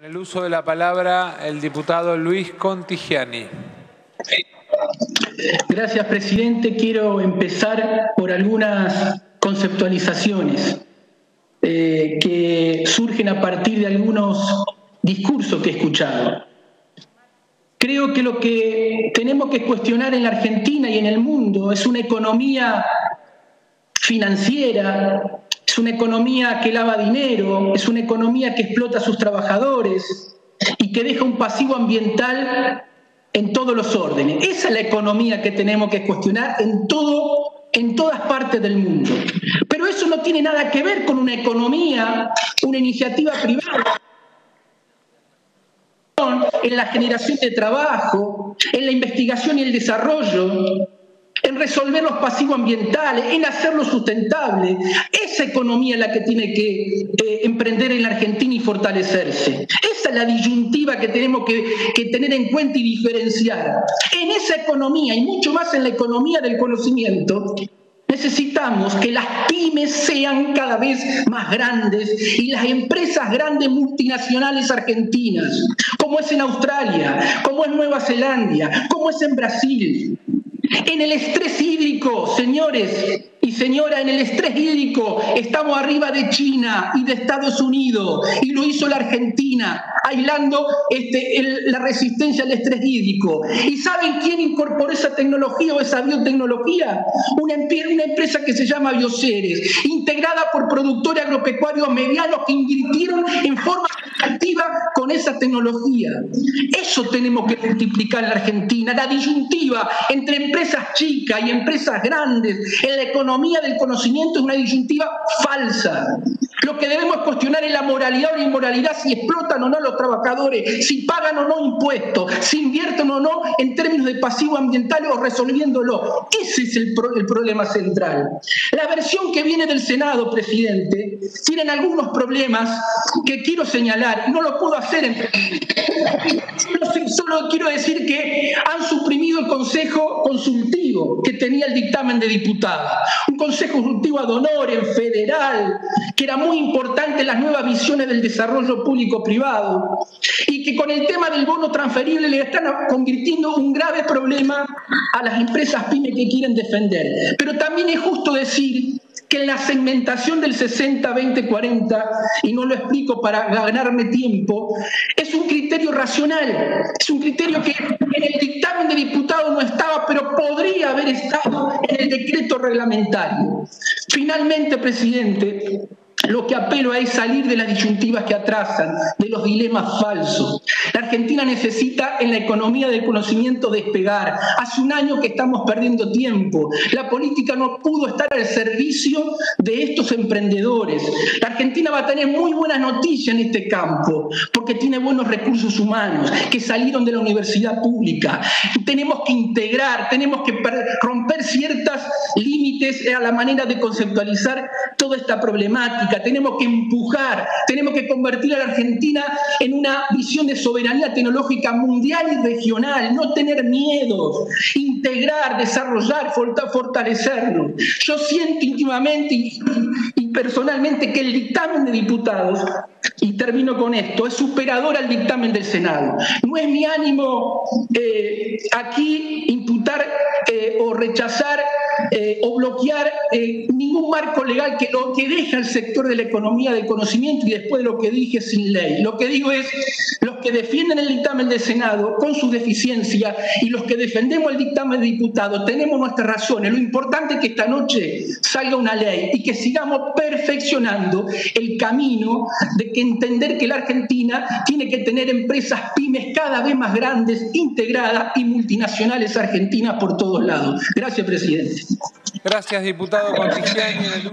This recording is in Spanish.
El uso de la palabra el diputado Luis Contigiani. Gracias, presidente. Quiero empezar por algunas conceptualizaciones eh, que surgen a partir de algunos discursos que he escuchado. Creo que lo que tenemos que cuestionar en la Argentina y en el mundo es una economía financiera, es una economía que lava dinero, es una economía que explota a sus trabajadores y que deja un pasivo ambiental en todos los órdenes. Esa es la economía que tenemos que cuestionar en todo en todas partes del mundo. Pero eso no tiene nada que ver con una economía, una iniciativa privada en la generación de trabajo, en la investigación y el desarrollo, en resolver los pasivos ambientales, en hacerlo sustentable. Esa economía es la que tiene que eh, emprender en la Argentina y fortalecerse. Esa es la disyuntiva que tenemos que, que tener en cuenta y diferenciar. En esa economía y mucho más en la economía del conocimiento, Necesitamos que las pymes sean cada vez más grandes y las empresas grandes multinacionales argentinas, como es en Australia, como es Nueva Zelanda, como es en Brasil, en el estrés hídrico, señores y señora, en el estrés hídrico estamos arriba de China y de Estados Unidos y lo hizo la Argentina, aislando este, la resistencia al estrés hídrico. ¿Y saben quién incorporó esa tecnología o esa biotecnología? Una, una empresa que se llama Bioceres, integrada por productores agropecuarios medianos que invirtieron en forma activa con esa tecnología. Eso tenemos que multiplicar en la Argentina, la disyuntiva entre empresas chicas y empresas grandes en la economía del conocimiento es una disyuntiva falsa. Que debemos cuestionar es la moralidad o la inmoralidad, si explotan o no los trabajadores, si pagan o no impuestos, si invierten o no en términos de pasivo ambiental o resolviéndolo. Ese es el, el problema central. La versión que viene del Senado, presidente, tiene algunos problemas que quiero señalar no lo puedo hacer en Solo quiero decir que han suprimido el Consejo Consultivo que tenía el dictamen de diputados. Un Consejo Consultivo ad honorem, federal, que era muy importante en las nuevas visiones del desarrollo público-privado y que con el tema del bono transferible le están convirtiendo un grave problema a las empresas pymes que quieren defender. Pero también es justo decir que en la segmentación del 60-20-40, y no lo explico para ganarme tiempo, es un criterio racional, es un criterio que en el dictamen de diputado no estaba, pero podría haber estado en el decreto reglamentario. Finalmente, presidente, lo que apelo es salir de las disyuntivas que atrasan, de los dilemas falsos. La Argentina necesita en la economía del conocimiento despegar. Hace un año que estamos perdiendo tiempo. La política no pudo estar al servicio de estos emprendedores. La Argentina va a tener muy buenas noticias en este campo, porque tiene buenos recursos humanos que salieron de la universidad pública. Tenemos que integrar, tenemos que romper ciertos límites a la manera de conceptualizar toda esta problemática, tenemos que empujar, tenemos que convertir a la Argentina en una visión de soberanía tecnológica mundial y regional, no tener miedo, integrar, desarrollar, fortalecerlo. Yo siento íntimamente y, personalmente que el dictamen de diputados, y termino con esto, es superador al dictamen del Senado. No es mi ánimo eh, aquí imputar eh, o rechazar eh, o bloquear eh, ningún marco legal que, lo, que deja el sector de la economía del conocimiento y después lo que dije sin ley. Lo que digo es, los que defienden el dictamen del Senado con su deficiencia y los que defendemos el dictamen de diputado tenemos nuestras razones. Lo importante es que esta noche salga una ley y que sigamos perfeccionando el camino de que entender que la Argentina tiene que tener empresas pymes cada vez más grandes, integradas y multinacionales argentinas por todos lados. Gracias, presidente. Gracias, diputado Contigiani.